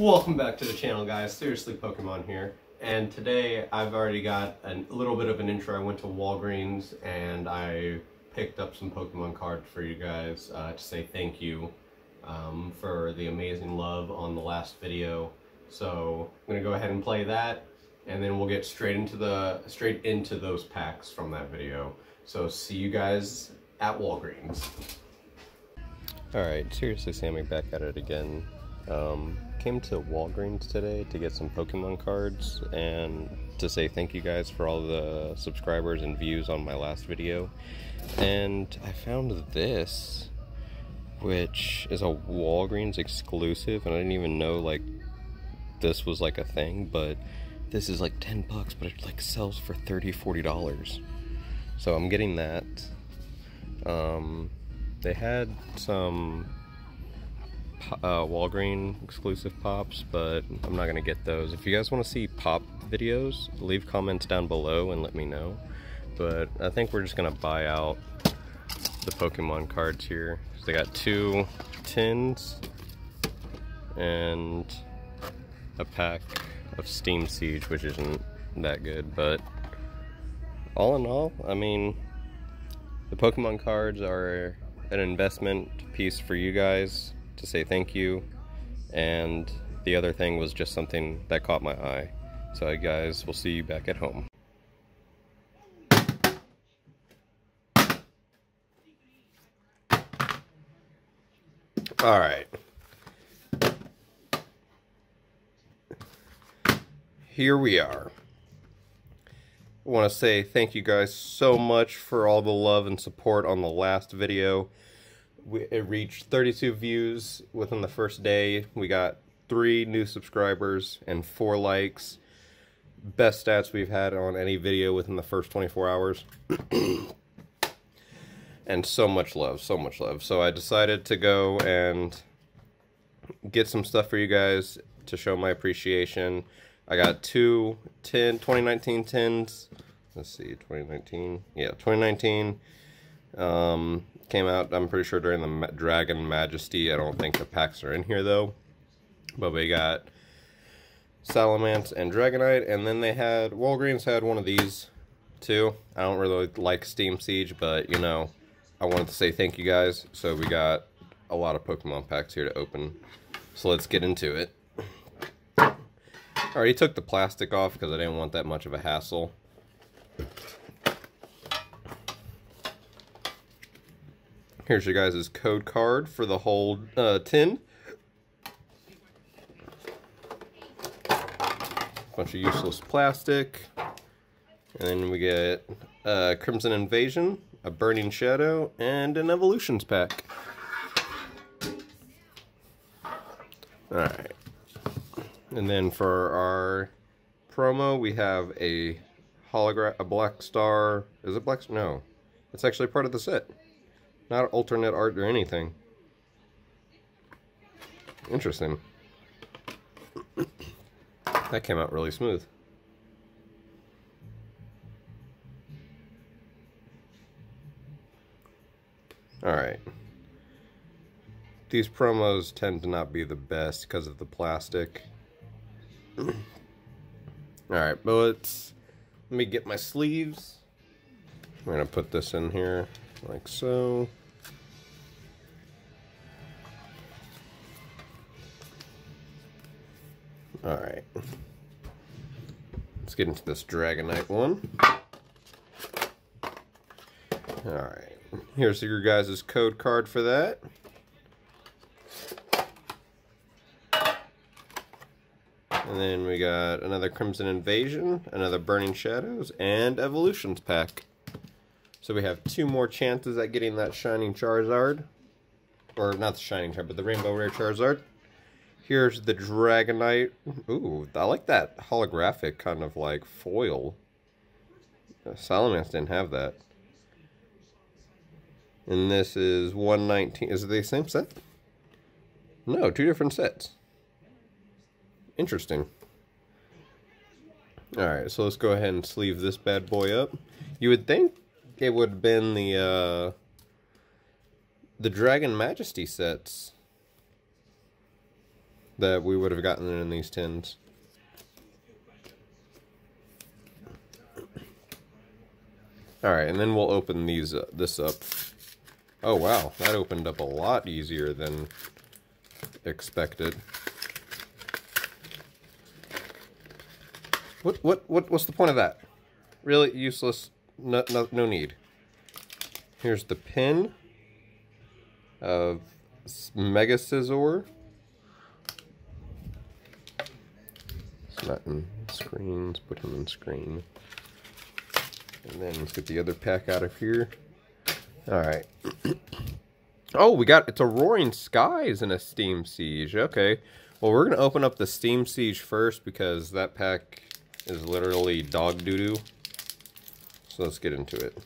Welcome back to the channel guys, Seriously Pokemon here. And today I've already got a little bit of an intro. I went to Walgreens and I picked up some Pokemon cards for you guys uh, to say thank you um, for the amazing love on the last video. So I'm gonna go ahead and play that and then we'll get straight into the straight into those packs from that video. So see you guys at Walgreens. Alright, seriously Sammy back at it again. Um, came to Walgreens today to get some Pokemon cards and to say thank you guys for all the subscribers and views on my last video. And I found this, which is a Walgreens exclusive, and I didn't even know like this was like a thing, but this is like 10 bucks, but it like sells for 30 40 dollars. So I'm getting that. Um, they had some uh, Walgreen exclusive pops, but I'm not gonna get those. If you guys want to see pop videos, leave comments down below and let me know. But I think we're just gonna buy out the Pokemon cards here. So they got two tins and a pack of Steam Siege, which isn't that good, but all in all, I mean, the Pokemon cards are an investment piece for you guys to say thank you. And the other thing was just something that caught my eye. So guys, we'll see you back at home. All right. Here we are. I want to say thank you guys so much for all the love and support on the last video we, it reached 32 views within the first day. We got three new subscribers and four likes. Best stats we've had on any video within the first 24 hours. and so much love, so much love. So I decided to go and get some stuff for you guys to show my appreciation. I got two 10, 2019 tins. Let's see, 2019. Yeah, 2019. Um, came out, I'm pretty sure, during the Dragon Majesty. I don't think the packs are in here, though. But we got Salamence and Dragonite. And then they had, Walgreens had one of these, too. I don't really like Steam Siege, but, you know, I wanted to say thank you guys. So we got a lot of Pokemon packs here to open. So let's get into it. I already took the plastic off because I didn't want that much of a hassle. Here's your guys' code card for the whole uh, tin. Bunch of useless plastic. And then we get a Crimson Invasion, a Burning Shadow, and an Evolutions pack. Alright. And then for our promo, we have a hologram, a Black Star. Is it Black? No. It's actually part of the set. Not alternate art or anything. Interesting. that came out really smooth. Alright. These promos tend to not be the best because of the plastic. Alright, but let's... Let me get my sleeves. I'm going to put this in here like so. Alright. Let's get into this Dragonite one. Alright. Here's your guys' code card for that. And then we got another Crimson Invasion, another Burning Shadows, and Evolutions pack. So we have two more chances at getting that Shining Charizard. Or not the Shining Charizard, but the Rainbow Rare Charizard. Here's the Dragonite. Ooh, I like that holographic kind of like foil. Uh, Salamence didn't have that. And this is 119. Is it the same set? No, two different sets. Interesting. Alright, so let's go ahead and sleeve this bad boy up. You would think it would have been the, uh, the Dragon Majesty sets that we would have gotten in these tins. Alright, and then we'll open these uh, this up. Oh wow, that opened up a lot easier than expected. What what what what's the point of that? Really useless. No no no need. Here's the pin of Mega Scizor. It's not in screens. Put him in screen. And then let's get the other pack out of here. Alright. oh, we got, it's a Roaring Skies and a Steam Siege. Okay. Well, we're going to open up the Steam Siege first because that pack is literally dog doo-doo. So let's get into it.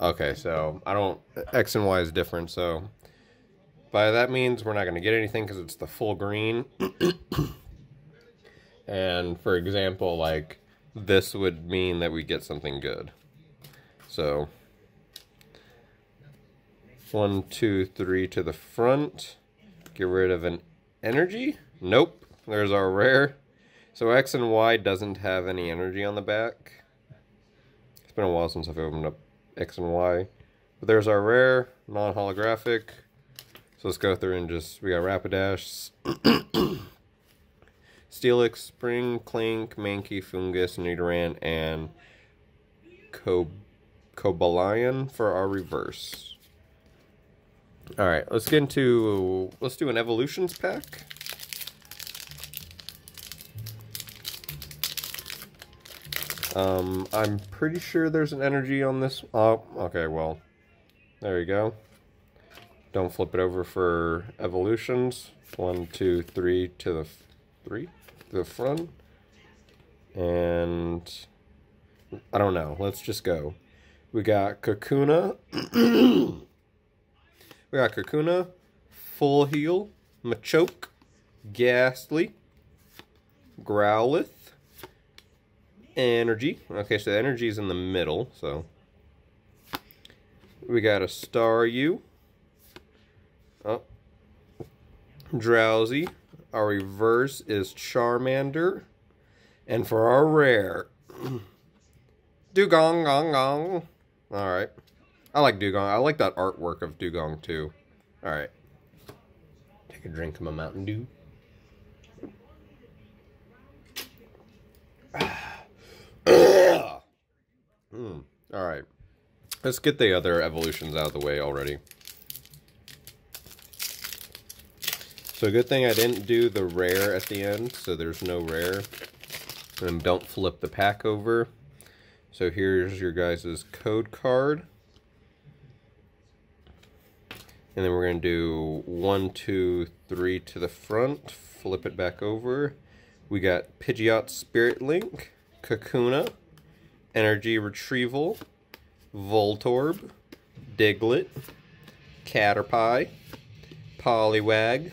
Okay, so I don't, X and Y is different, so by that means we're not going to get anything because it's the full green. and for example, like this would mean that we get something good. So one, two, three to the front. Get rid of an energy. Nope. There's our rare. So X and Y doesn't have any energy on the back. It's been a while since I've opened up X and Y. But there's our rare, non-holographic. So let's go through and just, we got Rapidash, Steelix, Spring, Klink, Mankey, Foongus, Nidoran, and Co Cobalion for our reverse. Alright, let's get into, let's do an Evolutions pack. Um, I'm pretty sure there's an energy on this. Oh, okay, well, there you go. Don't flip it over for evolutions. One, two, three to the three to the front. And I don't know. Let's just go. We got Kakuna. we got Kakuna, Full Heal, Machoke, Gastly, Growlithe, Energy. Okay, so the energy is in the middle, so. We got a Staryu, Oh. Drowsy. Our reverse is Charmander. And for our rare, Dewgong, gong, gong. Alright. I like Dewgong. I like that artwork of Dewgong, too. Alright. Take a drink of my Mountain Dew. mm. Alright. Let's get the other evolutions out of the way already. So good thing I didn't do the rare at the end, so there's no rare. And don't flip the pack over. So here's your guys' code card. And then we're going to do one, two, three to the front. Flip it back over. We got Pidgeot Spirit Link, Kakuna, Energy Retrieval, Voltorb, Diglett, Caterpie, Poliwag,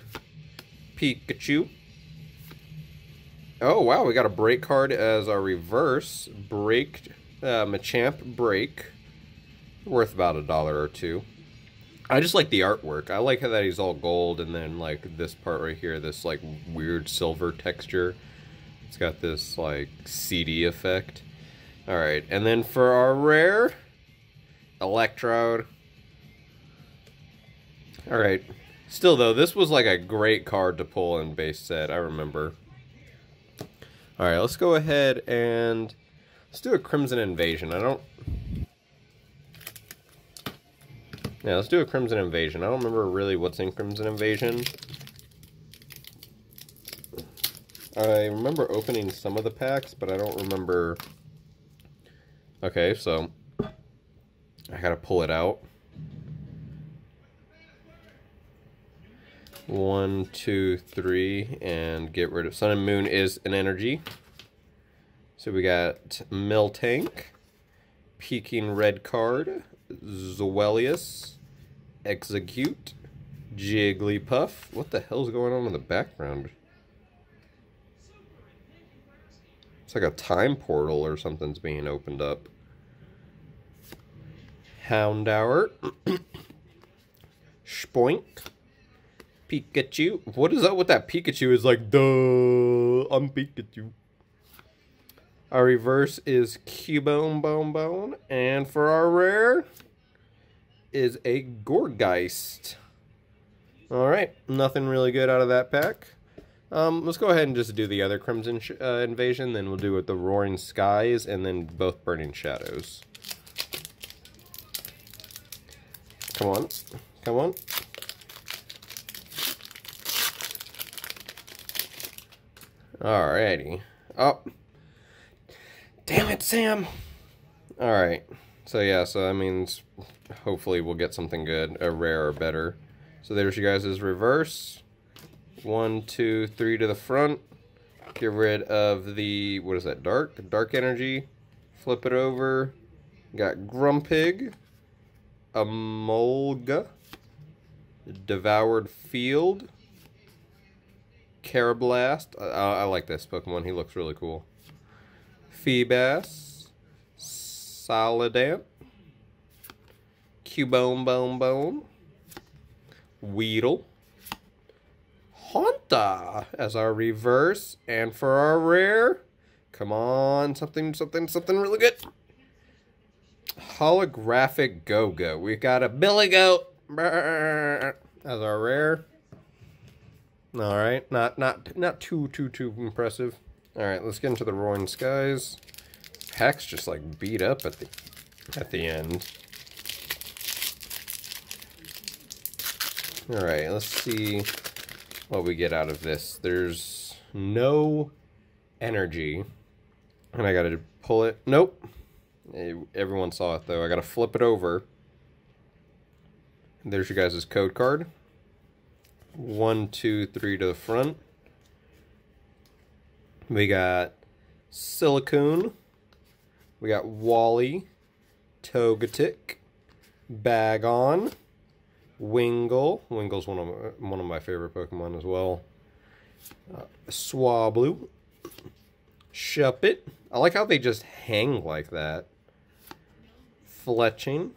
Pikachu. Oh, wow, we got a break card as our reverse. Break, uh, Machamp Break. Worth about a dollar or two. I just like the artwork. I like how that he's all gold and then, like, this part right here, this, like, weird silver texture. It's got this, like, CD effect. Alright, and then for our rare, Electrode. Alright, Still, though, this was like a great card to pull in base set. I remember. All right, let's go ahead and let's do a Crimson Invasion. I don't... Yeah, let's do a Crimson Invasion. I don't remember really what's in Crimson Invasion. I remember opening some of the packs, but I don't remember... Okay, so I gotta pull it out. One, two, three, and get rid of Sun and Moon is an energy. So we got Miltank, Peeking Red Card, Zoelius, Exeggcute, Jigglypuff. What the hell's going on in the background? It's like a time portal or something's being opened up. Houndour. Spoink. Pikachu. What is up with that Pikachu? Is like, duh, I'm Pikachu. Our reverse is Cubone Bone Bone. And for our rare is a Gourgeist. Alright, nothing really good out of that pack. Um, let's go ahead and just do the other Crimson uh, Invasion, then we'll do with the Roaring Skies, and then both Burning Shadows. Come on. Come on. Alrighty. Oh. Damn it, Sam! Alright. So yeah, so that means hopefully we'll get something good, a rare or better. So there's you guys' reverse. One, two, three to the front. Get rid of the, what is that, dark? Dark energy. Flip it over. Got Grumpig. Emolga. Devoured Field. Karrablast. I, I like this Pokemon. He looks really cool. Feebas. Salandit. Cubone Bone Bone. Weedle. Haunter as our reverse. And for our rare, come on, something, something, something really good. Holographic Go-Go. We've got a Billy Goat as our rare. All right, not not not too too too impressive. All right, let's get into the Roaring Skies. Pack's just like beat up at the at the end. All right, let's see what we get out of this. There's no energy, and I got to pull it. Nope. Everyone saw it though. I got to flip it over. There's your guys' code card one, two, three to the front. We got Silcoon. We got Wally, Togetic, Bagon, Wingull. Wingull's one of my, one of my favorite Pokemon as well. Uh, Swablu, Shuppet. I like how they just hang like that. Fletchling.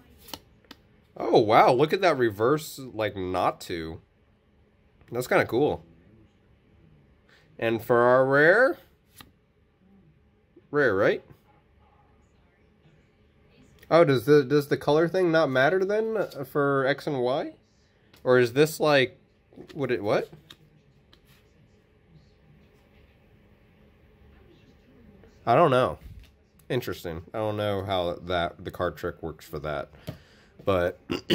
Oh wow, look at that reverse like not to. That's kind of cool. And for our rare, rare, right? Oh, does the does the color thing not matter then uh, for X and Y? Or is this like would it what? I don't know. Interesting. I don't know how that the card trick works for that. But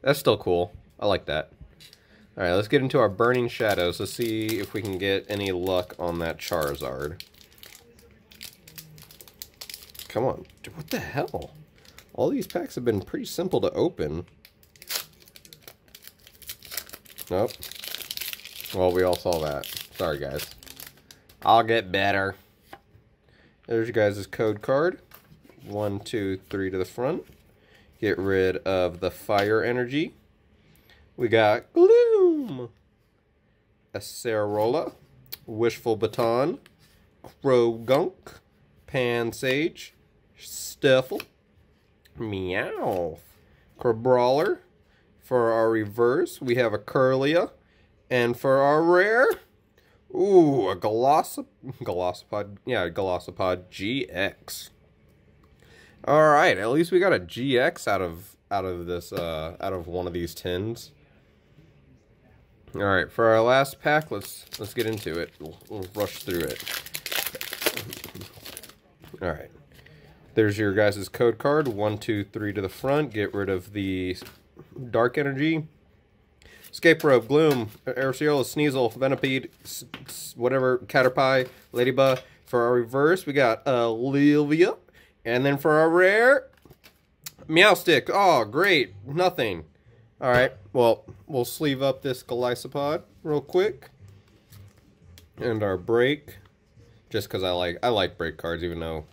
that's still cool. I like that. Alright, let's get into our Burning Shadows. Let's see if we can get any luck on that Charizard. Come on. Dude, What the hell? All these packs have been pretty simple to open. Nope. Well, we all saw that. Sorry, guys. I'll get better. There's your guys' code card. One, two, three to the front. Get rid of the fire energy. We got Gloom, Acerola, Wishful Baton, Croagunk, Pansage, Stufful, Meow, Crabrawler. For our reverse, we have a Kirlia. And for our rare, ooh, a Glossop Golisopod, yeah, Golisopod GX. All right, at least we got a GX out of out of this uh out of one of these tins. All right, for our last pack, let's let's get into it. We'll, we'll rush through it. All right. There's your guys' code card. One, two, three to the front. Get rid of the dark energy. Escape Rope, Gloom, Acerola, Sneasel, Venipede, whatever, Caterpie, Ladybug. For our reverse, we got uh, Lilvia. And then for our rare, Meowstic. Oh, great. Nothing. All right, well, we'll sleeve up this Golisopod real quick. And our break, just because I like I like break cards, even though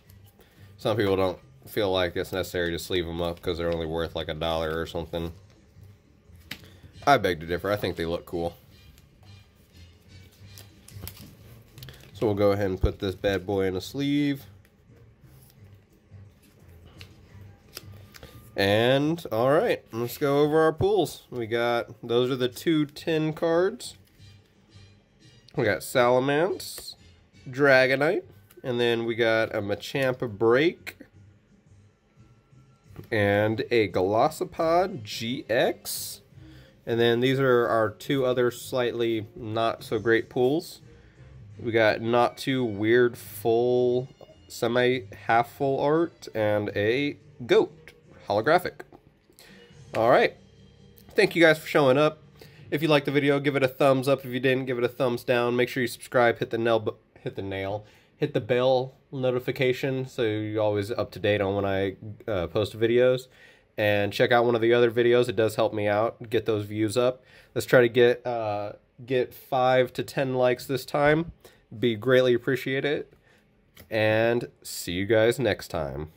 some people don't feel like it's necessary to sleeve them up because they're only worth like a dollar or something. I beg to differ. I think they look cool. So we'll go ahead and put this bad boy in a sleeve. And, alright, let's go over our pools. We got, those are the two 10 cards. We got Salamence, Dragonite, and then we got a Machamp Break, and a Golisopod GX. And then these are our two other slightly not so great pools. We got not too weird full, semi half full art, and a goat holographic. All right. Thank you guys for showing up. If you liked the video, give it a thumbs up. If you didn't, give it a thumbs down. Make sure you subscribe, hit the nail, hit the nail, hit the bell notification so you're always up to date on when I uh, post videos. And check out one of the other videos. It does help me out get those views up. Let's try to get uh, get five to ten likes this time. Be greatly appreciated. And see you guys next time.